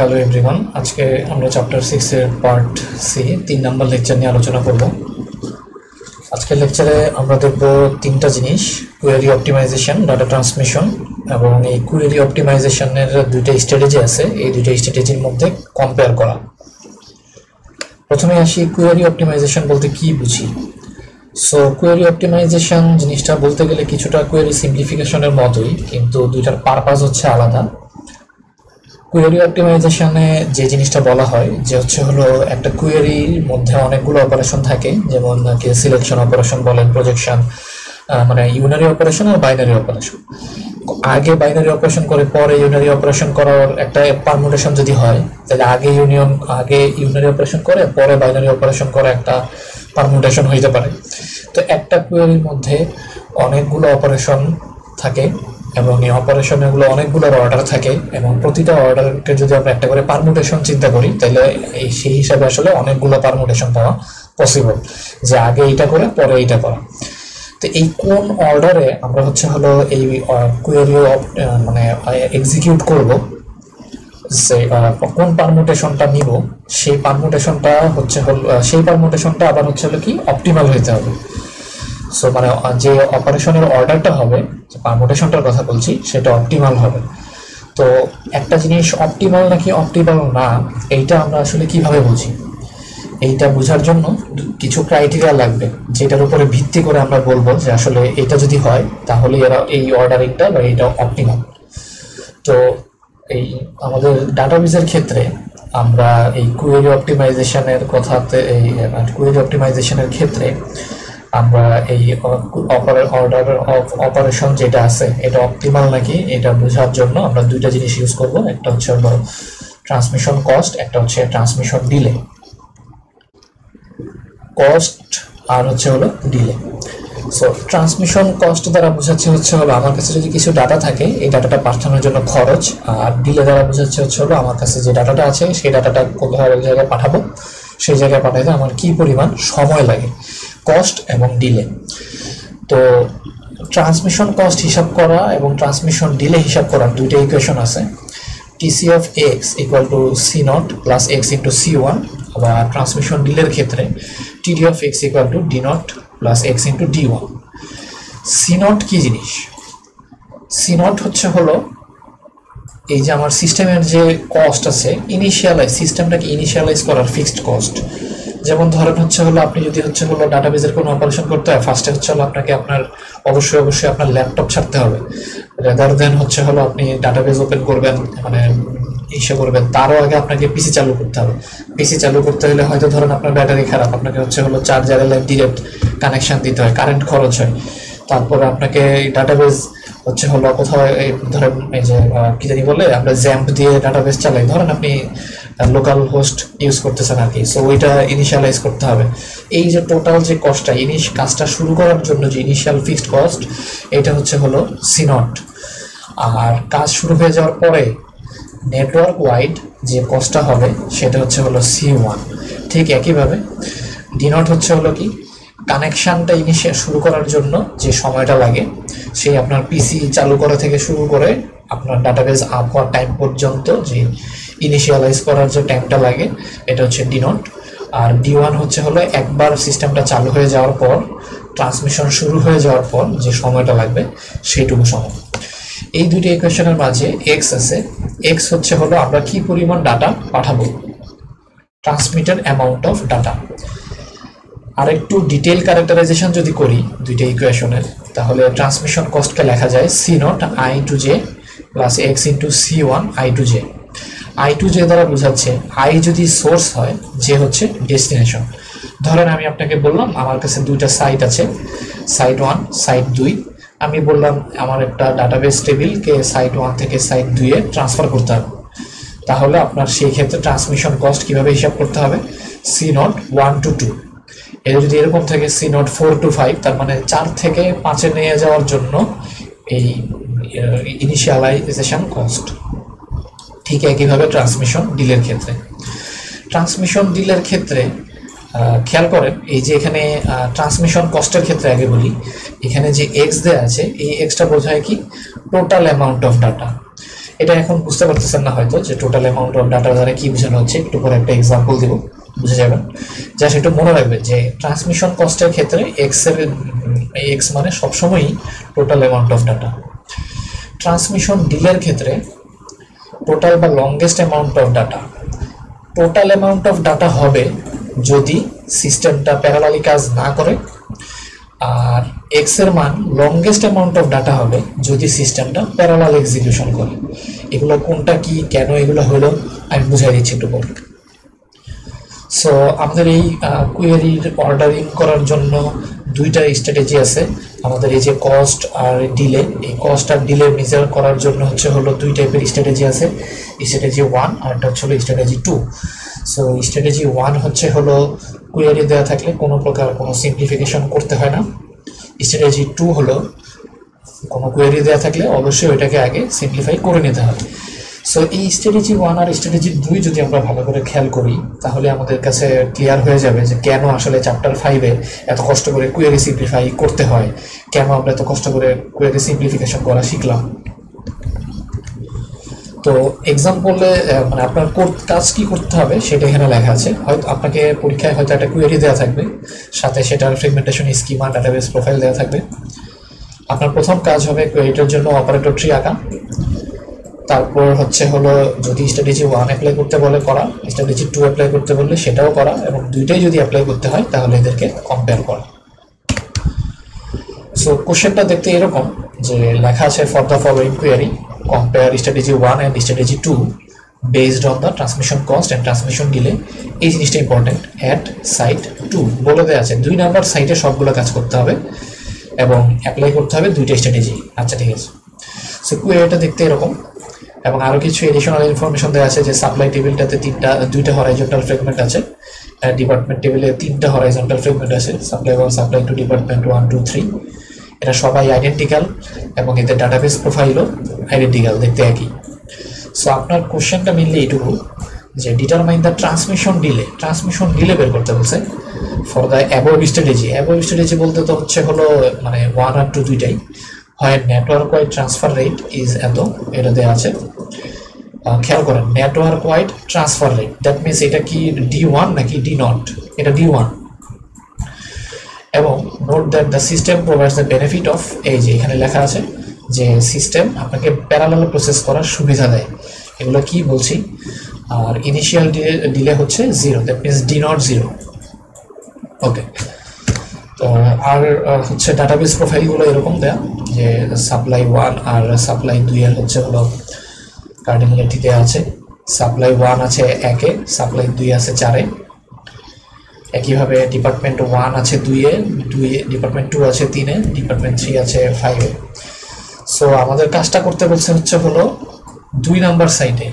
Hello everyone আজকে আমরা chapter সিক্সের পার্ট সি তিন নাম্বার লেকচার নিয়ে আলোচনা করব। আজকের লেকচারে আমরা দেখব তিনটা জিনিস কুয়েরি অপটিমাইজেশন ডাটা ট্রান্সমিশন এবং এই কুয়েরি অপটিমাইজেশনের দুইটা স্ট্র্যাটেজি আছে। এই দুইটা স্ট্র্যাটেজির মধ্যে কম্পেয়ার করা। প্রথমে আসি কুয়েরি অপটিমাইজেশন বলতে কি বুঝি? সো কোয়েরি অপটিমাইজেশন জিনিসটা বলতে গেলে কিছুটা কোয়েরি সিম্পলিফিকেশনের মতোই, কিন্তু দুইটার পারপাস হচ্ছে আলাদা। কোয়েরি অপটিমাইজেশনে যে জিনিসটা বলা হয়, যে হচ্ছে হলো একটা কোয়েরির মধ্যে অনেকগুলো অপারেশন থাকে, যেমন কি সিলেকশন অপারেশন বলেন প্রজেকশন মানে ইউনারি অপারেশন আর বাইনারি অপারেশন আগে বাইনারি অপারেশন করে পরে ইউনারি অপারেশন করার একটা পারমুটেশন যদি হয়, তাহলে আগে ইউনিয়ন আগে ইউনারি অপারেশন করে, পরে বাইনারি অপারেশন করে একটা পারমুটেশন হইতে পারে। তো একটা কোয়েরির মধ্যে অনেকগুলো অপারেশন থাকে। এবং এই অপারেশনগুলো অনেকগুলো অর্ডার থাকে এবং প্রতিটা অর্ডারকে যদি আমরা একটা করে পারমুটেশন চিন্তা করি, তাহলে এই সেই হিসাবে আসলে অনেকগুলো পারমুটেশন পাওয়া পসিবল যে আগে এইটা করে, পরে এইটা করা। তো এই কোন অর্ডারে আমরা হচ্ছে হলো এই কোয়েরি মানে এক্সিকিউট করব, যে কোন পারমুটেশনটা নিব, সেই পারমুটেশনটা হচ্ছে হল সেই পারমুটেশনটা আবার হচ্ছে হলো কি অপটিমাল হইতে হবে। সো মানে যে অপারেশনের অর্ডারটা হবে, যে পারমুটেশনটার কথা বলছি, সেটা অপটিমাল হবে। তো, একটা জিনিস অপটিমাল নাকি অপটিমাল না, এইটা আমরা আসলে কীভাবে বুঝি? এইটা বোঝার জন্য কিছু ক্রাইটেরিয়া লাগবে, যেটার উপরে ভিত্তি করে আমরা বলব যে আসলে এটা যদি হয়, তাহলে এরা এই অর্ডারিংটা বা এইটা অপটিমাল তো, এই আমাদের ডাটাবেজের ক্ষেত্রে আমরা এই কুয়েরি অপটিমাইজেশনের কথাতে, এই কুয়েরি অপটিমাইজেশনের ক্ষেত্রে আমরা এই অর্ডার অফ অপারেশন যেটা আছে, এটা অপটিমাল নাকি? এটা বোঝার জন্য আমরা দুইটা জিনিস ইউজ করব। একটা হচ্ছে হলো ট্রান্সমিশন কস্ট একটা হচ্ছে ট্রান্সমিশন ডিলে কস্ট আর হচ্ছে হলো ডিলে সো ট্রান্সমিশন কস্ট দ্বারা বোঝাচ্ছে হচ্ছে হলো আমার কাছে যদি কিছু ডাটা থাকে, এই ডাটাটা পাঠানোর জন্য খরচ, আর ডিলে দ্বারা বোঝাচ্ছে হচ্ছে হলো আমার কাছে যে ডাটাটা আছে, সেই ডাটাটা কোথাও এক জায়গায় পাঠাবো, সেই জায়গায় পাঠাইতে আমার কি পরিমাণ সময় লাগে। কস্ট এবং ডিলে তো ট্রান্সমিশন কস্ট হিসাব করা এবং ট্রান্সমিশন ডিলে হিসাব করার দুইটা ইকুয়েশন আছে। TC of X equal to C naught plus X into C one বা ট্রান্সমিশন ডিলের ক্ষেত্রে TD of X equal to D naught plus X into D one C naught কী জিনিস? সি নট হচ্ছে হলো এই যে আমার সিস্টেমের যে কস্ট আছে ইনিশিয়ালাইজ সিস্টেমটাকে ইনিশিয়ালাইজ করার ফিক্সড কস্ট যেমন ধরেন হচ্ছে হলো আপনি যদি হচ্ছে হলো ডাটাবেজের কোনো অপারেশন করতে হয় ফার্স্টে হচ্ছে হলো আপনাকে আপনার অবশ্যই অবশ্যই আপনার ল্যাপটপ ছাড়তে হবে। রেদার দেন হচ্ছে হলো আপনি ডাটাবেজ ওপেন করবেন মানে ইসে করবেন, তারও আগে আপনাকে পিসি চালু করতে হবে। পিসি চালু করতে হলে হয়তো ধরেন আপনার ব্যাটারি খারাপ, আপনাকে হচ্ছে হলো চার্জারের লাইন ডিরেক্ট কানেকশন দিতে হয় কারেন্ট খরচ হয়। তারপর আপনাকে ডাটাবেজ হচ্ছে হলো কোথাও ধরেন এই যে কি জানি বলে, আমরা জ্যাম্প দিয়ে ডাটাবেস চালাই। ধরেন আপনি লোকাল হোস্ট ইউজ করতেছেন আর কি সো ওইটা ইনিশিয়ালাইজ করতে হবে। এই যে টোটাল যে কস্টটা ইনিশ কাজটা শুরু করার জন্য যে ইনিশিয়াল ফিক্সড কস্ট এটা হচ্ছে হলো সিনট আর কাজ শুরু হয়ে যাওয়ার পরে নেটওয়ার্ক ওয়াইড যে কস্টটা হবে, সেটা হচ্ছে হলো সি ওয়ান ঠিক একইভাবে ডিনট হচ্ছে হলো কি কানেকশানটা ইনিশিয়াল শুরু করার জন্য যে সময়টা লাগে, সেই আপনার পিসি চালু করা থেকে শুরু করে আপনার ডাটাবেজ আপ হওয়ার টাইম পর্যন্ত যে ইনিশিয়ালাইজ করার যে টাইমটা লাগে, এটা হচ্ছে ডিনট আর ডি ওয়ান হচ্ছে হলো একবার সিস্টেমটা চালু হয়ে যাওয়ার পর ট্রান্সমিশন শুরু হয়ে যাওয়ার পর যে সময়টা লাগবে, সেইটুকু সময়। এই দুটি ইকুয়েশনের মাঝে এক্স আছে। এক্স হচ্ছে হলো আমরা কি পরিমাণ ডাটা পাঠাবো? ট্রান্সমিটার অ্যামাউন্ট অফ ডাটা আর একটু ডিটেল ক্যারেক্টারাইজেশন যদি করি দুইটা ইকুয়েশনের তাহলে ট্রান্সমিশন কস্টকে লেখা যায় C naught I to J plus X into C one I to J I to J দ্বারা বোঝাচ্ছে আই যদি সোর্স হয়, যে হচ্ছে ডেস্টিনেশন ধরেন আমি আপনাকে বললাম, আমার কাছে দুইটা সাইট আছে। সাইট ওয়ান সাইট দুই। আমি বললাম, আমার একটা ডাটাবেস টেবিলকে সাইট ওয়ান থেকে সাইট দুইয়ে ট্রান্সফার করতে হবে। তাহলে আপনার সেই ক্ষেত্রে ট্রান্সমিশন কস্ট কীভাবে হিসাব করতে হবে? C naught one two two এটা যদি এরকম থাকে C naught four two five তার মানে চার থেকে পাঁচে নিয়ে যাওয়ার জন্য এই ইনিশিয়ালাইজেশন কস্ট ঠিক একইভাবে ট্রান্সমিশন ডিলের ক্ষেত্রে। ট্রান্সমিশন ডিলের ক্ষেত্রে খেয়াল করেন, এই যে এখানে ট্রান্সমিশন কস্টের ক্ষেত্রে আগে বলি, এখানে যে এক্স দেওয়া আছে, এই এক্সটা বোঝায় কি? টোটাল অ্যামাউন্ট অফ ডাটা এটা এখন বুঝতে পারতেছেন না হয়তো যে টোটাল অ্যামাউন্ট অফ ডাটা দ্বারা কি বোঝানো হচ্ছে, একটু পরে একটা এক্সাম্পল দিব, বুঝে যাবেন। জাস্ট একটু মনে রাখবেন যে ট্রান্সমিশন কস্টের ক্ষেত্রে এক্সের এক্স মানে সবসময়ই total amount of data transmission ডিলের ক্ষেত্রে টোটাল বা longest amount of data total amount of data হবে যদি সিস্টেমটা প্যারালালি কাজ না করে, আর এক্সের মান লংগেস্ট অ্যামাউন্ট অফ ডাটা হবে যদি সিস্টেমটা প্যারালাল এক্সিকিউশন করে। এগুলো কোনটা কি, কেন এগুলো হলো, আমি বুঝাই দিচ্ছি একটু পর। সো আমাদের এই কুয়েরির অর্ডারিং করার জন্য দুইটা স্ট্র্যাটেজি আছে। আমাদের এই যে কস্ট আর ডিলে এই কস্ট আর ডিলে মেজার করার জন্য হচ্ছে হলো দুই টাইপের স্ট্র্যাটেজি আছে। স্ট্র্যাটেজি ওয়ান আর একটা হচ্ছে হলো strategy two so strategy one হচ্ছে হলো কুয়ারি দেওয়া থাকলে কোনো প্রকার কোনো সিম্পলিফিকেশন করতে হয় না। স্ট্র্যাটেজি টু হলো কোনো কোয়েরি দেওয়া থাকলে অবশ্যই ওইটাকে আগে সিম্পলিফাই করে নিতে হবে। সো এই স্ট্র্যাটেজি ওয়ান আর স্ট্র্যাটেজি দুই যদি আমরা ভালো করে খেয়াল করি, তাহলে আমাদের কাছে ক্লিয়ার হয়ে যাবে যে কেন আসলে চ্যাপ্টার ফাইভে এত কষ্ট করে কুয়েরি সিম্পলিফাই করতে হয়, কেন আমরা এত কষ্ট করে কুয়েরি সিম্পলিফিকেশন করা শিখলাম। তো এক্সাম্পলে মানে আপনার কাজ কি করতে হবে সেটা এখানে লেখা আছে। হয়তো আপনাকে পরীক্ষায় হয়তো একটা কুয়েরি দেওয়া থাকবে, সাথে সেটার ফ্রেগমেন্টেশন স্কিমা ডাটাবেস প্রোফাইল দেওয়া থাকবে। আপনার প্রথম কাজ হবে কুয়েরিটার জন্য অপারেটর ট্রি আঁকা। তারপর হচ্ছে হলো যদি স্ট্র্যাটেজি ওয়ান অ্যাপ্লাই করতে বলে করা স্ট্র্যাটেজি টু অ্যাপ্লাই করতে বললে সেটাও করা এবং দুইটাই যদি অ্যাপ্লাই করতে হয় তাহলে এদেরকে কম্পেয়ার করা। সো কোশ্চেনটা দেখতে এরকম যে লেখা আছে for the following query compare strategy one and strategy two based on the transmission cost and transmission delay এই জিনিসটা ইম্পর্টেন্ট অ্যাট সাইট টু বলে দেওয়া আছে। দুই নাম্বার সাইটে সবগুলো কাজ করতে হবে এবং অ্যাপ্লাই করতে হবে দুইটা স্ট্র্যাটেজি আচ্ছা ঠিক আছে। সো কুয়েরিটা দেখতে এরকম। এবং আরও কিছু এডিশনাল ইনফরমেশন দেওয়া আছে যে সাপ্লাই টেবিলটাতে তিনটা, দুইটা হরাইজন্টাল ফ্রেগমেন্ট আছে। ডিপার্টমেন্ট টেবিলে তিনটা হরাইজন্টাল ফ্রেগমেন্ট আছে supply one supply two department one two three এটা সবাই আইডেন্টিক্যাল এবং এদের ডাটাবেস প্রোফাইলও আইডেন্টিক্যাল দেখতে একই। সো আপনার কোশ্চেনটা মিললে এইটুকু, যে determine the transmission delay transmission delay বের করতে বলছে। For the above strategy above strategy বলতে তো হচ্ছে হলো মানে ওয়ান আর টু দুইটাই। হয় network wide transfer rate is এত, এটা দেওয়া আছে। খেয়াল করেন network wide transfer rate that means এটা কি ডি ওয়ান নাকি ডি নট এটা ডি ওয়ান এবং note that the system provides the benefit of এই যে এখানে লেখা আছে যে সিস্টেম আপনাকে প্যারালাল প্রসেস করার সুবিধা দেয়। এগুলো কি বলছি? আর ইনিশিয়াল ডিলে ডিলে হচ্ছে zero that means D not zero okay তো আর হচ্ছে ডাটাবেস প্রোফাইলগুলো এরকম দেয়া, যে সাপ্লাই ওয়ান আর সাপ্লাই দুই এর হচ্ছে হলো কার্ডিনালিটি দেওয়া আছে। সাপ্লাই ওয়ান আছে একে সাপ্লাই দুই আছে চারে। একইভাবে ডিপার্টমেন্ট ওয়ান আছে দুইয়ে দুই ডিপার্টমেন্ট টু আছে তিনে ডিপার্টমেন্ট থ্রি আছে ফাইভে সো আমাদের কাজটা করতে বলছে হচ্ছে হলো দুই নাম্বার সাইডে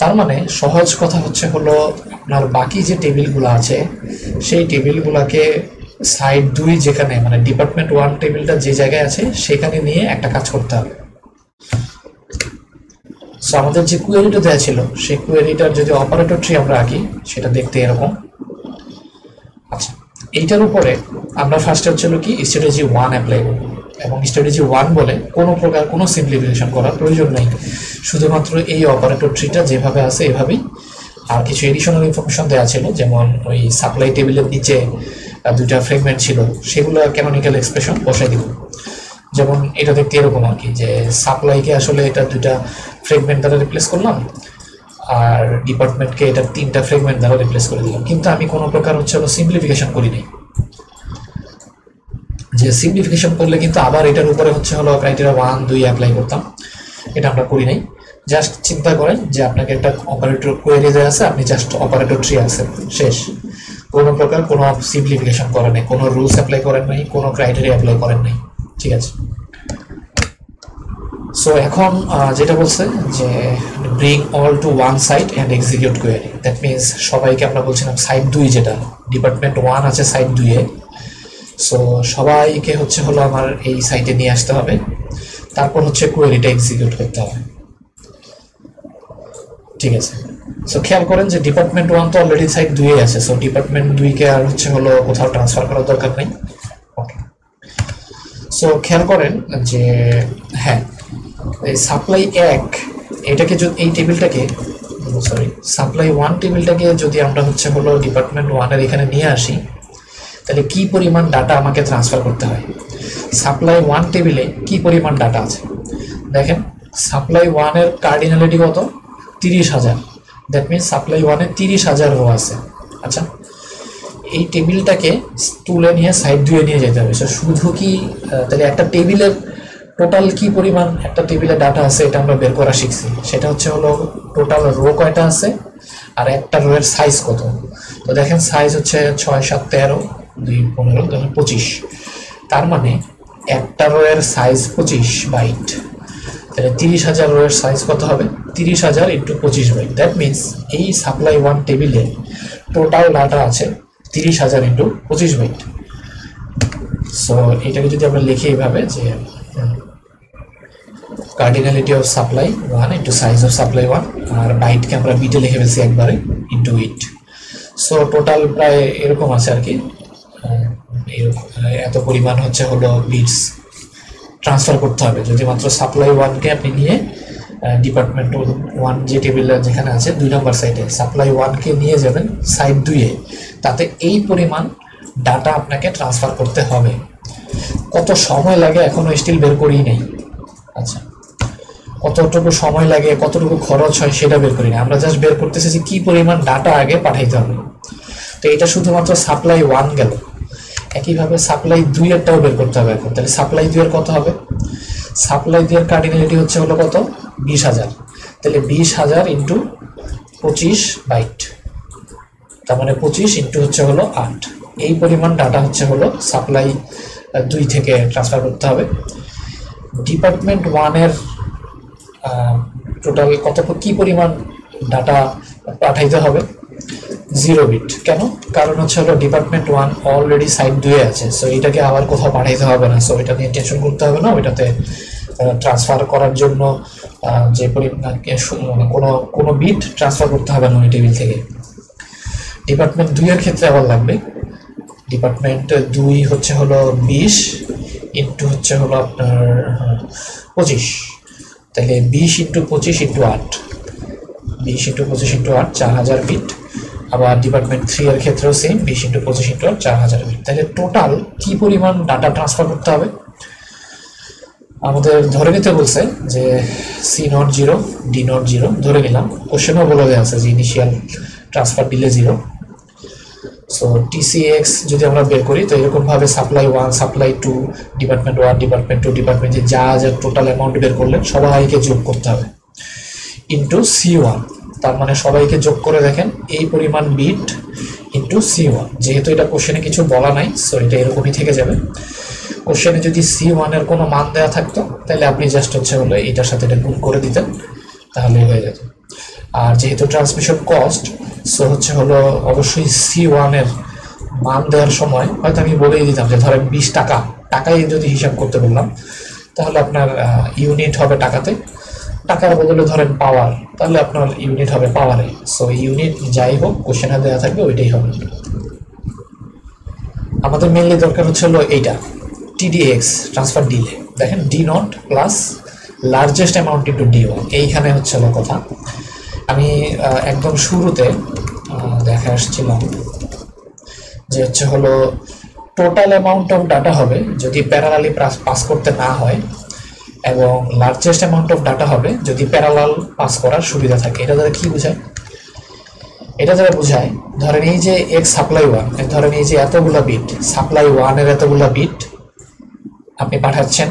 তার মানে সহজ কথা হচ্ছে হলো আপনার বাকি যে টেবিলগুলো আছে, সেই টেবিলগুলোকে সাইড দুই যেখানে মানে ডিপার্টমেন্ট ওয়ান টেবিলটা যে জায়গায় আছে, সেখানে নিয়ে একটা কাজ করতে হবে। সো আমাদের যে কুয়েরিটা দেওয়া ছিল, সেই কুয়েরিটার যদি অপারেটর ট্রি আমরা আঁকি, সেটা দেখতে এরকম। আচ্ছা এইটার উপরে আমরা ফার্স্টে হচ্ছিল কি? স্ট্র্যাটেজি ওয়ান অ্যাপ্লাই করব। এবং স্ট্র্যাটেজি ওয়ান বলে কোনো প্রকার কোনো সিম্পলিফিকেশন করার প্রয়োজন নেই। শুধুমাত্র এই অপারেটর ট্রিটা যেভাবে আছে, এভাবেই আর কিছু এডিশনাল ইনফরমেশন দেওয়া ছিল, যেমন ওই সাপ্লাই টেবিলের নিচে দুইটা ফ্রেগমেন্ট ছিল, সেগুলো ক্যানোনিক্যাল এক্সপ্রেশন বসাই দিব। যেমন এটা দেখতে এরকম আর কি, যে সাপ্লাইকে আসলে এটা দুইটা ফ্রেগমেন্ট দ্বারা রিপ্লেস করলাম, আর ডিপার্টমেন্টকে এটা তিনটা ফ্রেগমেন্ট দ্বারা রিপ্লেস করে দিলাম। কিন্তু আমি কোনো প্রকার হচ্ছে সিম্পলিফিকেশন করিনি। যে সিম্পলিফিকেশন করলে কিন্তু আবার এটার উপরে হচ্ছে হলো ক্রাইটেরিয়া ওয়ান দুই অ্যাপ্লাই করতাম। এটা আমরা করি নাই। জাস্ট চিন্তা করেন যে আপনাকে একটা অপারেটর কোয়েরি দেওয়া আছে, আপনি জাস্ট অপারেটর ট্রি আছে, শেষ। কোনো প্রকার কোনো সিম্পলিফিকেশন করেন নাই, কোনো রুলস অ্যাপ্লাই করেন নাই, কোনো ক্রাইটেরিয়া অ্যাপ্লাই করেন নাই, ঠিক আছে? সো এখন যেটা বলছে যে bring all to one side and execute query that means সবাইকে আমরা বলছিলাম সাইড দুই যেটা ডিপার্টমেন্ট ওয়ান আছে সাইড দুইয়ে সো সবাইকে হচ্ছে হলো আমার এই সাইটে নিয়ে আসতে হবে। তারপর হচ্ছে কোয়েরিটা এক্সিকিউট করতে হবে। ঠিক আছে। সো খেয়াল করেন যে ডিপার্টমেন্ট ওয়ান তো অলরেডি সাইড দুইয়ে আছে। সো ডিপার্টমেন্ট দুইকে আর হচ্ছে হলো কোথাও ট্রান্সফার করার দরকার নেই। ওকে সো খেয়াল করেন যে হ্যাঁ এই সাপ্লাই এক, এটাকে যদি এই টেবিলটাকে সরি সাপ্লাই ওয়ান টেবিলটাকে যদি আমরা হচ্ছে হলো ডিপার্টমেন্ট ওয়ানের এখানে নিয়ে আসি, তাহলে কি পরিমাণ ডাটা আমাকে ট্রান্সফার করতে হয়? সাপ্লাই ওয়ান টেবিলে কি পরিমাণ ডাটা আছে? দেখেন সাপ্লাই ওয়ানের কার্ডিনালিটি কত? তিরিশ হাজার। দ্যাট মিনস সাপ্লাই ওয়ানে তিরিশ হাজার রো আছে। আচ্ছা এই টেবিলটাকে তুলে নিয়ে সাইড ধুয়ে নিয়ে যেতে হবে। শুধু কি তাহলে একটা টেবিলের টোটাল কি পরিমাণ, একটা টেবিলে ডাটা আছে, এটা আমরা বের করা শিখছি। সেটা হচ্ছে হলো টোটাল রো কয়টা আছে, আর একটা রো এর সাইজ কত। তো দেখেন সাইজ হচ্ছে ছয়, সাত, তেরো, দুই, পনেরো দেখেন পঁচিশ। তার মানে একটা রো এর সাইজ পঁচিশ বাইট তাহলে তিরিশ হাজার রো এর সাইজ কত হবে? তিরিশ হাজার ইন্টু পঁচিশ বাইট। দ্যাট মিনস এই সাপ্লাই ওয়ান টেবিলে টোটাল ডাটা আছে তিরিশ হাজার ইন্টু পঁচিশ বাইট। সো এটাকে যদি আমরা লিখি এইভাবে যে cardinality of supply one into size of supply one আর বাইটকে আমরা বিটে লিখে ফেলছি একবারে ইন্টু ইট সো টোটাল প্রায় এরকম আছে আর কি। এত পরিমাণ হচ্ছে হলো বিটস ট্রান্সফার করতে হবে। যদি মাত্র সাপ্লাই ওয়ানকে আপনি নিয়ে ডিপার্টমেন্ট ওয়ান যে টেবিল যেখানে আছে, দুই নম্বর সাইডে সাপ্লাই ওয়ানকে নিয়ে যাবেন সাইড দুইয়ে তাতে এই পরিমাণ ডাটা আপনাকে ট্রান্সফার করতে হবে। কত সময় লাগে এখনও স্টিল বের করেই নেই। আচ্ছা কতটুকু সময় লাগে, কতটুকু খরচ হয় সেটা বের করি না আমরা জাস্ট বের করতেছি যে কী পরিমাণ ডাটা আগে পাঠাইতে হবে। তো এটা শুধুমাত্র সাপ্লাই ওয়ান গেল। একইভাবে সাপ্লাই দুইয়েরটাও বের করতে হবে এখন। তাহলে সাপ্লাই দুইয়ের কত হবে? সাপ্লাই দুইয়ের কার্ডিনালিটি হচ্ছে হলো কত? বিশ হাজার। তাহলে বিশ হাজার ইন্টু পঁচিশ বাইট তার মানে পঁচিশ ইন্টু হচ্ছে হলো আট। এই পরিমাণ ডাটা হচ্ছে হলো সাপ্লাই দুই থেকে ট্রান্সফার করতে হবে। ডিপার্টমেন্ট ওয়ানের টোটাল কত কি পরিমাণ ডাটা পাঠাইতে হবে? জিরো বিট কেন? কারণ হচ্ছে হলো ডিপার্টমেন্ট ওয়ান অলরেডি সাইড দুয়ে আছে। সো এটাকে আবার কোথাও পাঠাইতে হবে না। সো এটা নিয়ে টেনশন করতে হবে না। ওইটাতে ট্রান্সফার করার জন্য যে পরিমাণ মানে কোনো কোনো বিট ট্রান্সফার করতে হবে না ওই টেবিল থেকে। ডিপার্টমেন্ট দুইয়ের ক্ষেত্রে আবার লাগবে। ডিপার্টমেন্ট দুই হচ্ছে হলো বিশ ইন্টু হচ্ছে হলো আপনার পঁচিশ। তাহলে বিশ ইন্টু পঁচিশ ইন্টু আট। বিশ ইন্টু পঁচিশ ইন্টু আট, চার হাজার বিট আবার ডিপার্টমেন্ট থ্রি এর ক্ষেত্রেও সেম বিশ ইন্টু পঁচিশ ইন্টু চার হাজার বিট তাহলে টোটাল কি পরিমাণ ডাটা ট্রান্সফার করতে হবে? আমাদের ধরে নিতে বলছে যে C not zero D not zero ধরে নিলাম। কোশ্চেনও বলে দেওয়া আছে যে initial transfer delay zero so TCX যদি আমরা বের করি, তো এরকমভাবে supply one supply two department one department two department যে যা যা টোটাল অ্যামাউন্ট বের করলেন, সবাইকে যোগ করতে হবে। ইন্টু সি ওয়ান তার মানে সবাইকে যোগ করে দেখেন, এই পরিমাণ বিট ইন্টু সি ওয়ান যেহেতু এটা কোশ্চেনে কিছু বলা নাই সো এটা এরকমই থেকে যাবে। কোশ্চেনে যদি সি ওয়ানের কোনো মান দেওয়া থাকতো, তাহলে আপনি জাস্ট হচ্ছে হলো এটার সাথে এটা গুণ করে দিতেন, তাহলে হয়ে যেত। আর যেহেতু ট্রান্সমিশন কস্ট সো হচ্ছে হলো অবশ্যই সি ওয়ানের মান দেওয়ার সময়, হয়তো আমি বলেই দিতাম যে ধরেন বিশ টাকা টাকায় যদি হিসাব করতে বললাম, তাহলে আপনার ইউনিট হবে টাকাতে। টাকার বদলে ধরেন পাওয়ার তাহলে আপনার ইউনিট হবে পাওয়ারে সো ইউনিট যাই হোক কোশ্চেনে দেওয়া থাকবে, ওইটাই হবে। আমাদের মেনলি দরকার হচ্ছে হলো এইটা টিডিএক্স ট্রান্সফার ডিলে দেখেন D not plus largest amount into D one এইখানে হচ্ছে হলো কথা। আমি একদম শুরুতে দেখে আসছিলাম যে হচ্ছে হলো টোটাল অ্যামাউন্ট অফ ডাটা হবে, যদি প্যারালালি পাস করতে না হয় এবং লার্জেস্ট অ্যামাউন্ট অফ ডাটা হবে যদি প্যারালাল পাস করার সুবিধা থাকে। এটা দ্বারা কি বোঝায়? এটা দ্বারা বোঝায়, ধরেন এই যে এক্স সাপ্লাই ওয়ান ধরেন এই যে এতগুলা বিট সাপ্লাই ওয়ানের এতগুলা বিট আপনি পাঠাচ্ছেন।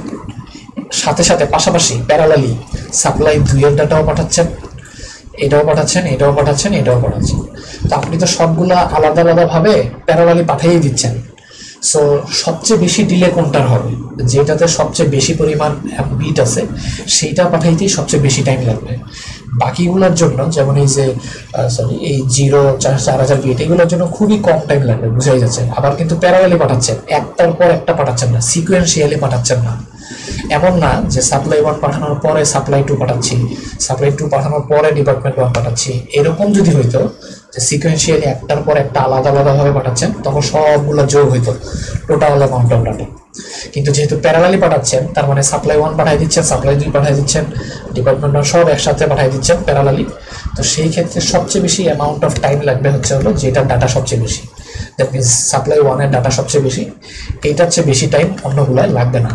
সাথে সাথে পাশাপাশি প্যারালালি সাপ্লাই দুইয়ের ডাটাও পাঠাচ্ছেন। এটাও পাঠাচ্ছেন এটাও পাঠাচ্ছেন এটাও পাঠাচ্ছেন। তো আপনি তো সবগুলা আলাদা আলাদাভাবে প্যারালালি পাঠিয়ে দিচ্ছেন। সো সবচেয়ে বেশি ডিলে কোনটার হবে? যেটাতে সবচেয়ে বেশি পরিমাণ বিট আছে, সেইটা পাঠাইতেই সবচেয়ে বেশি টাইম লাগবে। বাকিগুলোর জন্য, যেমন এই যে সরি এই জিরো চার চার হাজার বিট এগুলোর জন্য খুবই কম টাইম লাগবে, বুঝাই যাচ্ছে। আবার কিন্তু প্যারালালি পাঠাচ্ছেন, একটার পর একটা পাঠাচ্ছেন না সিকুয়েন্সিয়ালি পাঠাচ্ছেন না। এমন না যে সাপ্লাই ওয়ান পাঠানোর পরে সাপ্লাই টু পাঠাচ্ছি সাপ্লাই টু পাঠানোর পরে ডিপার্টমেন্ট ওয়ান পাঠাচ্ছি, এরকম যদি হইতো সিকোয়েন্সিয়ালি একটার পর একটা আলাদা আলাদাভাবে পাঠাচ্ছেন, তখন সবগুলো যোগ হইতো টোটাল অ্যামাউন্ট অফ ডাটা কিন্তু যেহেতু প্যারালালি পাঠাচ্ছেন, তার মানে সাপ্লাই ওয়ান পাঠিয়ে দিচ্ছেন সাপ্লাই দুই পাঠিয়ে দিচ্ছেন ডিপার্টমেন্ট সব একসাথে পাঠিয়ে দিচ্ছেন প্যারালালি তো সেই ক্ষেত্রে সবচেয়ে বেশি অ্যামাউন্ট অফ টাইম লাগবে হচ্ছে হলো যেটার ডাটা সবচেয়ে বেশি। দ্যাট মিনস সাপ্লাই ওয়ানের ডাটা সবচেয়ে বেশি, এইটার চেয়ে বেশি টাইম অন্যগুলায় লাগবে না।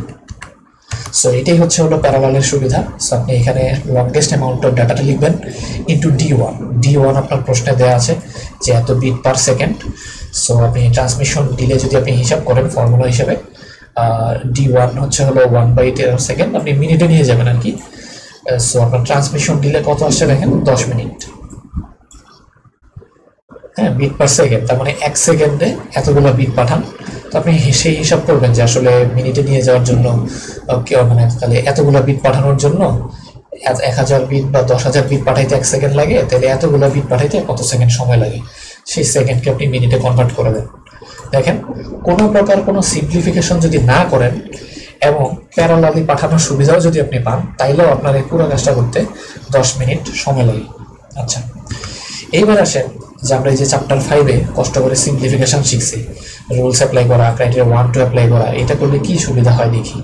সো এটাই হচ্ছে হলো প্যারালালের সুবিধা। সো আপনি এখানে লংগেস্ট অ্যামাউন্ট অফ ডাটাটা লিখবেন into D one D one আপনার প্রশ্নে দেওয়া আছে যে এত বিট পার সেকেন্ড সো আপনি ট্রান্সমিশন ডিলে যদি আপনি হিসাব করেন ফর্মুলা হিসেবে ডি ওয়ান হচ্ছে হলো ওয়ান বাই টেন সেকেন্ড আপনি মিনিটে নিয়ে যাবেন আর কি। সো আপনার ট্রান্সমিশন ডিলে কত আসছে দেখেন? দশ মিনিট হ্যাঁ বিট পার সেকেন্ড তার মানে এক সেকেন্ডে এতগুলো বিট পাঠান। তো আপনি সেই হিসাব করবেন যে আসলে মিনিটে নিয়ে যাওয়ার জন্য মানে তাহলে এতগুলো বিট পাঠানোর জন্য এক হাজার বিট বা দশ হাজার বিট পাঠাইতে এক সেকেন্ড লাগে, তাহলে এতগুলো বিট পাঠাইতে কত সেকেন্ড সময় লাগে? সেই সেকেন্ডকে আপনি মিনিটে কনভার্ট করে দেন। দেখেন, কোনো প্রকার কোনো সিম্পলিফিকেশন যদি না করেন এবং প্যারালালি পাঠানোর সুবিধাও যদি আপনি পান, তাইলেও আপনার এই পুরো কাজটা করতে দশ মিনিট সময় লাগে। আচ্ছা এইবার আসেন যে আমরা এই যে চ্যাপ্টার ফাইভে কষ্ট করে সিম্পলিফিকেশন শিখছি রুলস অ্যাপ্লাই করা ক্রাইটেরিয়া ওয়ান টু অ্যাপ্লাই করা, এটা করলে কি সুবিধা হয় দেখি।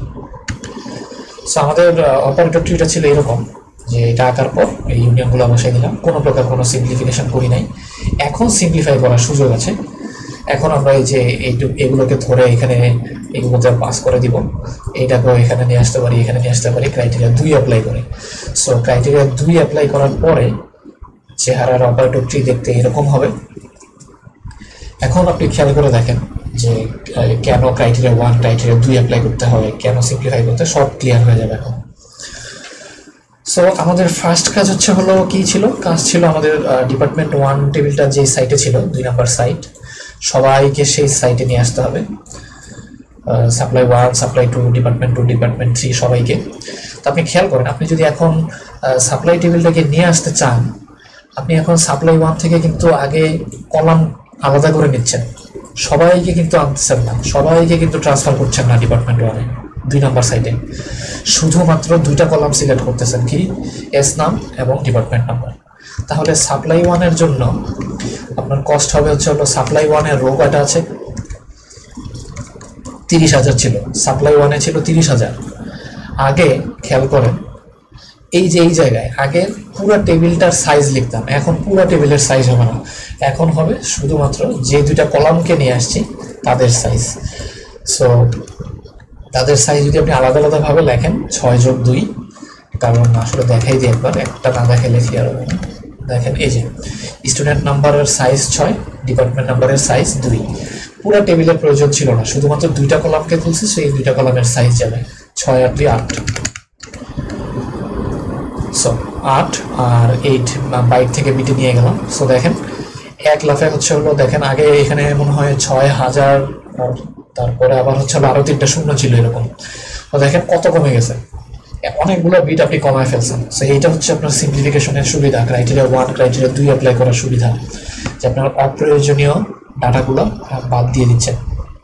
সো আমাদের অপারেটর ট্রিটা ছিল এরকম, যে এটা আঁকার পর এই ইউনিয়নগুলো বসাই দিলাম, কোনো প্রকার কোনো সিম্পলিফিকেশন করি নাই। এখন সিম্পলিফাই করার সুযোগ আছে। এখন আমরা এই যে এইটুক এগুলোকে ধরে এখানে এগুলোতে পাস করে দিব। এইটাকেও এখানে নিয়ে আসতে পারি, এখানে নিয়ে আসতে পারি ক্রাইটেরিয়া দুই অ্যাপ্লাই করে। সো ক্রাইটেরিয়া দুই অ্যাপ্লাই করার পরে চেহারার অপারেটর ট্রি দেখতে এরকম হবে। এখন আপনি খেয়াল করে দেখেন যে কেন ক্রাইটেরিয়া ওয়ান ক্রাইটেরিয়া দুই অ্যাপ্লাই করতে হবে কেন সিম্পলিফাই করতে সব ক্লিয়ার হয়ে যাবে এখন। সো আমাদের ফার্স্ট কাজ হচ্ছে হলো কি ছিল? কাজ ছিল আমাদের ডিপার্টমেন্ট ওয়ান টেবিলটা যে সাইটে ছিল, দুই নাম্বার সাইট সবাইকে সেই সাইটে নিয়ে আসতে হবে। Supply one supply two department two department three সবাইকে। তো আপনি খেয়াল করেন, আপনি যদি এখন সাপ্লাই টেবিলটাকে নিয়ে আসতে চান আপনি এখন সাপ্লাই ওয়ান থেকে কিন্তু আগে কলাম আলাদা করে নিচ্ছেন। সবাইকে কিন্তু আনতেছেন না। সবাইকে কিন্তু ট্রান্সফার করছেন না ডিপার্টমেন্ট ওয়ানে দুই নম্বর সাইডে শুধুমাত্র দুইটা কলাম সিলেক্ট করতেছেন কি? এস নাম এবং ডিপার্টমেন্ট নাম্বার তাহলে সাপ্লাই ওয়ানের জন্য আপনার কস্ট হবে হচ্ছে হলো সাপ্লাই ওয়ানের রো কয়টা আছে? তিরিশ হাজার ছিল। সাপ্লাই ওয়ানে ছিল তিরিশ হাজার। আগে খেয়াল করেন এই যে এই জায়গায়, আগে পুরো টেবিলটার সাইজ লিখতাম, এখন পুরো টেবিলের সাইজ হবে না। এখন হবে শুধুমাত্র যে দুইটা কলামকে নিয়ে আসছি, তাদের সাইজ সো তাদের সাইজ যদি আপনি আলাদা আলাদাভাবে লেখেন, ছয় যোগ দুই, কারণ আসলে দেখাই দিই একবার, একটা না ক্লিয়ার হবে না দেখেন, এই যে স্টুডেন্ট নাম্বারের সাইজ ছয় ডিপার্টমেন্ট নাম্বারের সাইজ দুই। পুরো টেবিলের প্রয়োজন ছিল না, শুধুমাত্র দুইটা কলামকে তুলছি, সেই দুইটা কলামের সাইজ যাবে, ছয় আর দুই আট। সো আট আর এইট বাইক থেকে বিটে নিয়ে গেলাম। সো দেখেন, এক লাফে হচ্ছে হলো, দেখেন, আগে এখানে মনে হয় ছয় হাজার তারপরে আবার হচ্ছে হলো আরও তিনটা শূন্য ছিল এরকম। তো দেখেন, কত কমে গেছে। অনেকগুলো বিট আপনি কমায় ফেলছেন। সো এইটা হচ্ছে আপনার সিম্পলিফিকেশনের সুবিধা ক্রাইটেরিয়া ওয়ান ক্রাইটেরিয়া দুই অ্যাপ্লাই করার সুবিধা। যে আপনার অপ্রয়োজনীয় ডাটাগুলো বাদ দিয়ে দিচ্ছেন।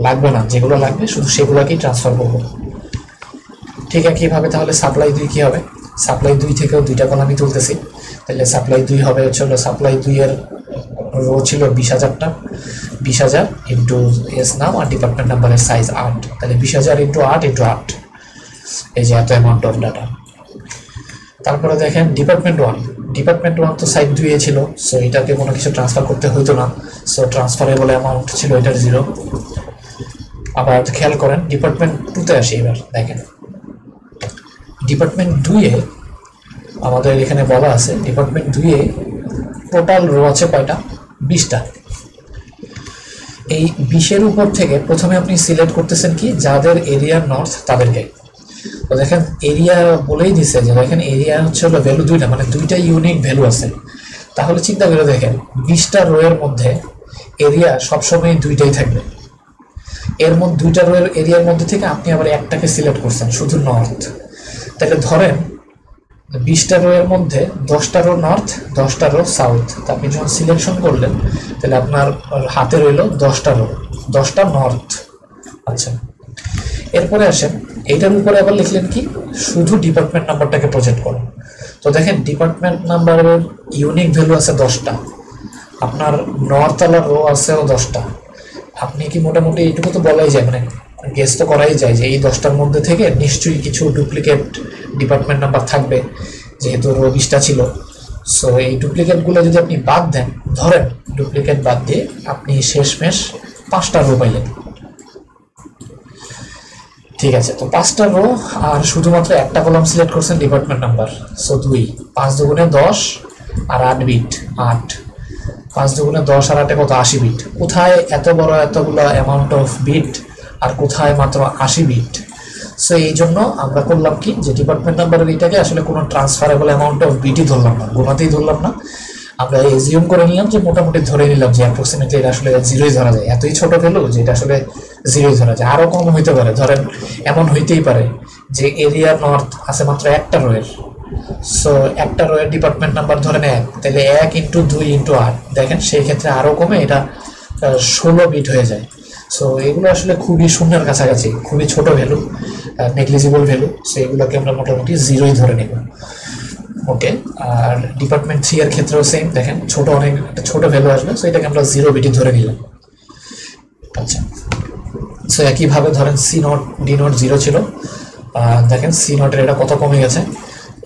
লাগবে না, যেগুলো লাগবে, শুধু সেগুলোকেই ট্রান্সফার করব। ঠিক একইভাবে তাহলে সাপ্লাই দুই কি হবে? সাপ্লাই দুই থেকেও দুইটা কোন আমি তুলতেছি। তাহলে সাপ্লাই দুই হবে হচ্ছে হলো সাপ্লাই দুইয়ের রো ছিল বিশ হাজারটা। বিশ হাজার ইন্টু এস নাম আর ডিপার্টমেন্ট নাম্বারের সাইজ আট। তাহলে বিশ হাজার ইন্টু আট ইন্টু আট। এই যে এত অ্যামাউন্ট অফ ডাটা তারপরে দেখেন ডিপার্টমেন্ট ওয়ান ডিপার্টমেন্ট ওয়ান তো সাইড দুইয়ে ছিল সো এটাকে কোনো কিছু ট্রান্সফার করতে হইতো না। সো ট্রান্সফারেবল অ্যামাউন্ট ছিল এটার জিরো আবার খেয়াল করেন ডিপার্টমেন্ট টুতে আসি এবার, দেখেন। ডিপার্টমেন্ট দুইয়ে, আমাদের এখানে বলা আছে, ডিপার্টমেন্ট দুইয়ে টোটাল রো আছে কয়টা? বিশটা। এই বিশের উপর থেকে প্রথমে আপনি সিলেক্ট করতেছেন কি? যাদের এরিয়া নর্থ তাদেরকে। তো দেখেন এরিয়া বলেই দিছে যে দেখেন এরিয়া হচ্ছে হলো ভ্যালু দুইটা মানে দুইটা ইউনিক ভ্যালু আছে। তাহলে চিন্তা করে দেখেন, বিশটা রোয়ের মধ্যে এরিয়া সবসময় দুইটাই থাকবে। এর মধ্যে দুইটা রোয়ের এরিয়ার মধ্যে থেকে আপনি আবার একটাকে সিলেক্ট করছেন, শুধু নর্থ তাহলে ধরেন বিশটা রো এর মধ্যে দশটা রো নর্থ, দশটা রো সাউথ। আপনি যখন সিলেকশন করলেন, তাহলে আপনার হাতে রইল দশটা রো, দশটা নর্থ। আচ্ছা। এরপরে আসেন এইটার উপরে আবার লিখলেন কি? শুধু ডিপার্টমেন্ট নাম্বারটাকে প্রজেক্ট করো। তো দেখেন, ডিপার্টমেন্ট নাম্বারের ইউনিক ভ্যালু আছে দশটা। আপনার নর্থ আলার রো আছেও দশটা। আপনি কি মোটামুটি এইটুকু তো বলাই যায় মানে গেস তো করাই যায় যে এই দশটার মধ্যে থেকে নিশ্চয়ই কিছু ডুপ্লিকেট ডিপার্টমেন্ট নাম্বার থাকবে, যেহেতু বিশটা ছিল। সো এই ডুপ্লিকেটগুলো যদি আপনি বাদ দেন, ধরেন ডুপ্লিকেট বাদ দিয়ে আপনি শেষমেশ পাঁচটা রো পাইলেন। ঠিক আছে, তো পাঁচটা রো আর শুধুমাত্র একটা কলাম সিলেক্ট করছেন ডিপার্টমেন্ট নাম্বার সো দুই, পাঁচ দুগুণে দশ আর আট বিট আট। পাঁচ দুগুণে দশ আর আটে কত? আশি বিট কোথায় এত বড় এতগুলো অ্যামাউন্ট অফ বিট আর কোথায় মাত্র আশি বিট সো এই জন্য আমরা করলাম কি? যে ডিপার্টমেন্ট নাম্বারের এইটাকে আসলে কোনো ট্রান্সফারেবল অ্যামাউন্ট অফ বিটই ধরলাম না, গোনাতেই ধরলাম না। আমরা এজিউম করে নিলাম যে মোটামুটি ধরে নিলাম যে অ্যাপ্রক্সিমেটলি এটা আসলে জিরোই ধরা যায়। এতই ছোট ভ্যালু যে এটা আসলে জিরোই ধরা যায়। আরও কম হইতে পারে। ধরেন, এমন হইতেই পারে যে এরিয়া নর্থ আছে মাত্র একটা রোয়ের সো একটা রোয়ের ডিপার্টমেন্ট নাম্বার ধরেন এক তাহলে এক ইন্টু দুই ইন্টু আট। দেখেন, সেই ক্ষেত্রে আরও কমে এটা ষোলো বিট হয়ে যায়। সো এগুলো আসলে খুবই শূন্যের কাছাকাছি, খুবই ছোট ভ্যালু নেগলিজিবল ভ্যালু সো এগুলোকে আমরা মোটামুটি জিরোই ধরে নেব। ওকে আর ডিপার্টমেন্ট থ্রি এর ক্ষেত্রেও সেম দেখেন, ছোট অনেক, একটা ছোট ভ্যালু আসবে সো এটাকে আমরা জিরো বিটি ধরে নিলাম। আচ্ছা। সো একইভাবে ধরেন C not D not zero ছিল। দেখেন সি নটের এটা কত কমে গেছে?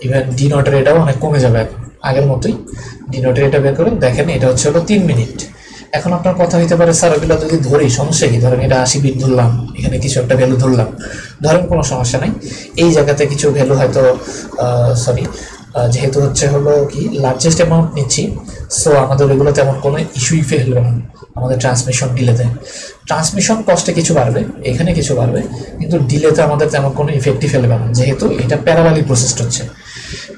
ইভেন ডি নটের এটাও অনেক কমে যাবে আগের মতোই। ডি নটের এটা বের করে, দেখেন, এটা হচ্ছে হলো তিন মিনিট এখন আপনার কথা হইতে পারে, স্যার, ওগুলো যদি ধরি, সমস্যা কি? ধরেন এটা আশি বিট ধরলাম, এখানে কিছু একটা ভ্যালু ধরলাম। ধরেন কোনো সমস্যা নাই। এই জায়গাতে কিছু ভ্যালু হয়তো সরি যেহেতু হচ্ছে হলো কি লার্জেস্ট অ্যামাউন্ট নিচ্ছি সো আমাদের এগুলো তেমন কোনো ইস্যুই ফেলবে না, আমাদের ট্রান্সমিশন ডিলেতে ট্রান্সমিশন কস্টে কিছু বাড়বে, এখানে কিছু বাড়বে, কিন্তু ডিলেতে আমাদের তেমন কোনো ইফেক্টই ফেলবে না, যেহেতু এটা প্যারালালি প্রসেসড হচ্ছে।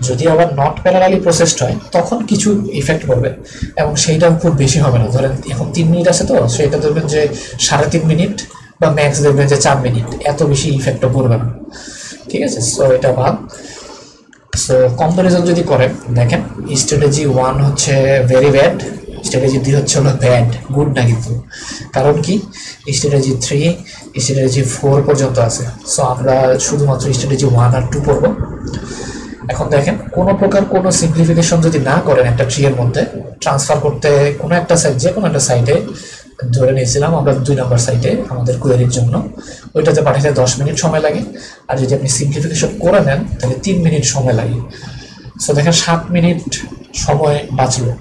যদি আবার নট প্যারালালি প্রসেসড হয়, তখন কিছু ইফেক্ট পড়বে এবং সেইটা খুব বেশি হবে না। ধরেন এখন তিন মিনিট আছে তো, সেটা দেখবেন যে সাড়ে তিন মিনিট বা ম্যাক্স দেখবেন যে চার মিনিট এত বেশি ইফেক্টও পড়বে না। ঠিক আছে? সো এটা বাদ। সো কম্পারিজন যদি করেন, দেখেন স্ট্র্যাটেজি ওয়ান হচ্ছে ভেরি ব্যাড স্ট্র্যাটেজি দুই হচ্ছে হলো ব্যাড গুড না কিন্তু। কারণ কি? স্ট্র্যাটেজি থ্রি স্ট্র্যাটেজি ফোর পর্যন্ত আছে। সো আমরা শুধুমাত্র স্ট্র্যাটেজি ওয়ান আর টু পড়ব। এখন দেখেন, কোনো প্রকার কোনো সিম্পলিফিকেশন যদি না করেন একটা ট্রি এর মধ্যে ট্রান্সফার করতে কোনো একটা সাইট যে কোনো একটা সাইটে ধরে নিয়েছিলাম আমরা দুই নম্বর সাইটে আমাদের কোয়ারির জন্য, ওইটাতে পাঠাতে দশ মিনিট সময় লাগে। আর যদি আপনি সিম্পলিফিকেশন করে নেন, তাহলে তিন মিনিট সময় লাগে। সো দেখেন, সাত মিনিট সময় বাঁচলো।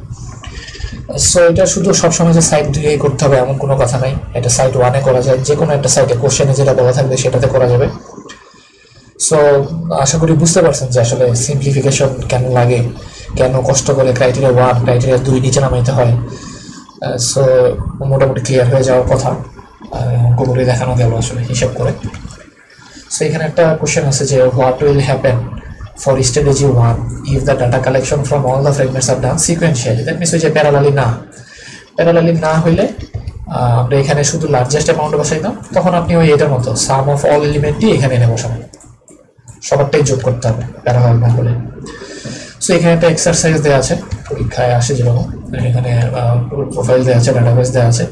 সো এটা শুধু সবসময় যে সাইট দুইয়েই করতে হবে, এমন কোনো কথা নাই। এটা সাইট ওয়ানে করা যায়, যে কোনো একটা সাইটে কোশ্চেনে যেটা বলা থাকবে সেটাতে করা যাবে। সো আশা করি বুঝতে পারছেন যে আসলে সিম্পলিফিকেশন কেন লাগে, কেন কষ্ট করে ক্রাইটেরিয়া ওয়ান ক্রাইটেরিয়া দুই নিচে নামাইতে হয়। সো মোটামুটি ক্লিয়ার হয়ে যাওয়ার কথা। অঙ্ক করে দেখানো গেল আসলে হিসাব করে। সো এখানে একটা কোশ্চেন আছে যে what will happen for strategy one if the data collection from all the fragments are done sequentially that means যে প্যারালালি না। প্যারালালি না হইলে আমরা এখানে শুধু লার্জেস্ট অ্যামাউন্ট বসাইতাম, তখন আপনি ওই এটার মতো সাম অফ অল এলিমেন্টই এখানে এনে বসাবেন। সবারটাই যোগ করতে হবে প্যারালাল না হলে সো এখানে একটা এক্সারসাইজ দেওয়া আছে, পরীক্ষায় আসে যেরকম, এখানে প্রোফাইল দেওয়া আছে ডাটাবেস দেওয়া আছে।